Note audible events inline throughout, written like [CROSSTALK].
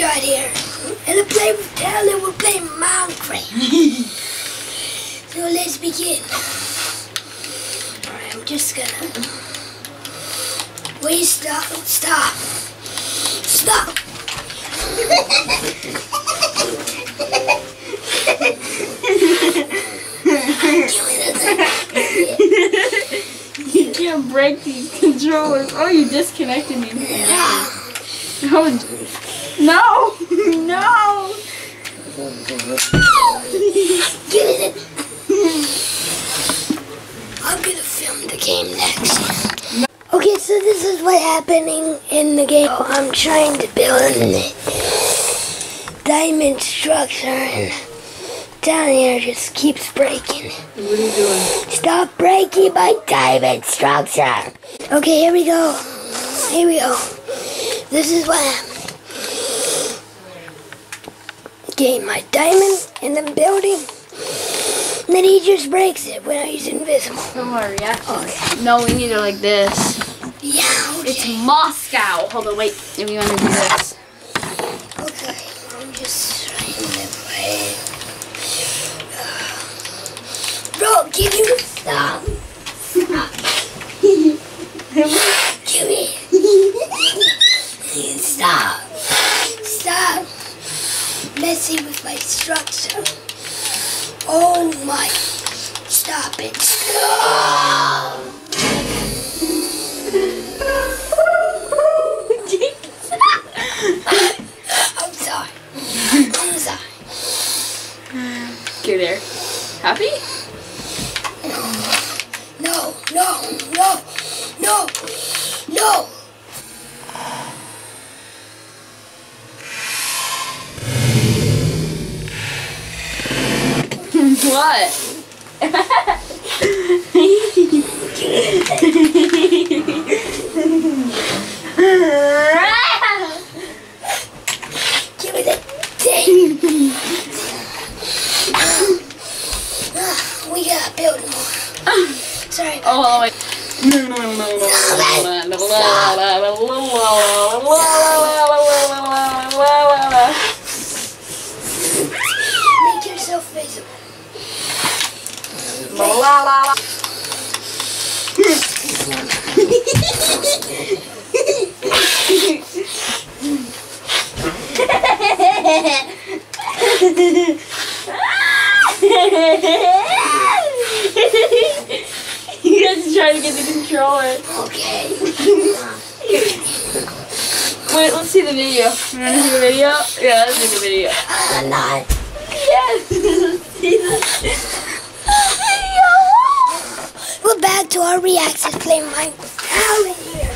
you here. And I play with Tyler, we're playing Minecraft. [LAUGHS] so let's begin. Alright, I'm just gonna... Wait, stop, stop. Stop! you can't break these controllers. Oh, you disconnected me. Yeah. [LAUGHS] Oh, no, no. Give it. I'm gonna film the game next. Okay, so this is what happening in the game. I'm trying to build a diamond structure and down here just keeps breaking. What are you doing? Stop breaking my diamond structure. Okay, here we go. Here we go. This is what happened. Getting my diamond in the building. And then he just breaks it when he's invisible. Don't worry, oh, yeah. Okay. No, we need it like this. Yeah, oh, It's. Moscow. Hold on, wait. If you want to do this. Okay, there. Happy? No, no, no, no, no. [LAUGHS] what? [LAUGHS] Give me the thing. We gotta build more. Sorry. Oh, wait. Make Guys trying to get the controller. Okay. Wait, let's see the video. You wanna see the video? Yeah, let's see the video. I'm not. Yes! [LAUGHS] See the video! We're back to our reactions play my Alan here.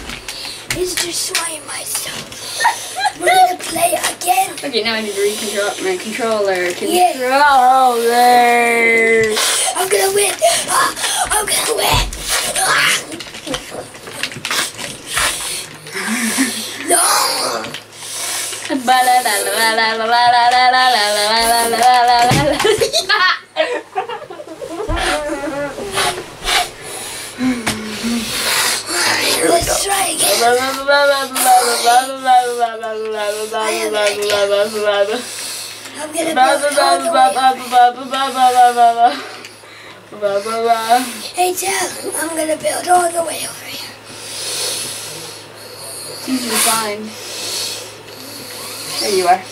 He's destroying my stuff. We're gonna [LAUGHS] play again. Okay, now I need to recontrol my controller. Yeah. Controller! I'm gonna win. Ah, I'm gonna win. Ah. No. Let's try again. I'm gonna build. Hey, Dad, I'm gonna build all the way over here. It's to find. There you are.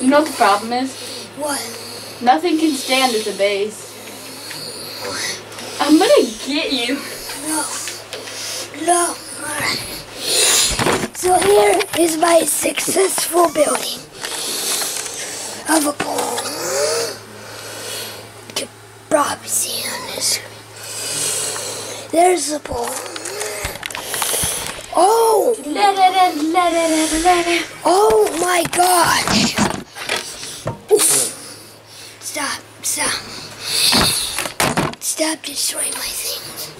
You know what the problem is? What? Nothing can stand at the base. I'm gonna get you. No. No. Alright. So here is my successful building of a pool. You can probably see on this screen. There's the pool. Oh! Oh my gosh! Stop, stop. Stop destroying my things.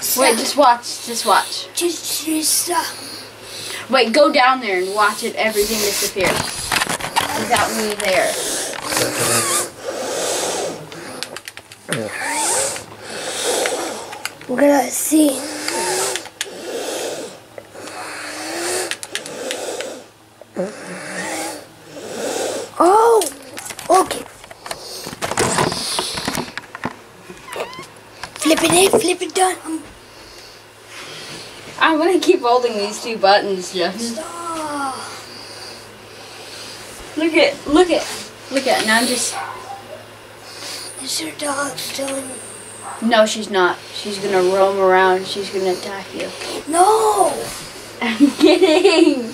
Stop. Wait, just watch. Just watch. Just, just stop. Wait, go down there and watch it. Everything disappear. Without me there. We're gonna see. Oh, okay. Flip it in, flip it down. I'm gonna keep holding these two buttons just. Look at, look at, look at, Now I'm just. Is your dog still in? No, she's not. She's gonna roam around. She's gonna attack you. No! [LAUGHS] I'm kidding!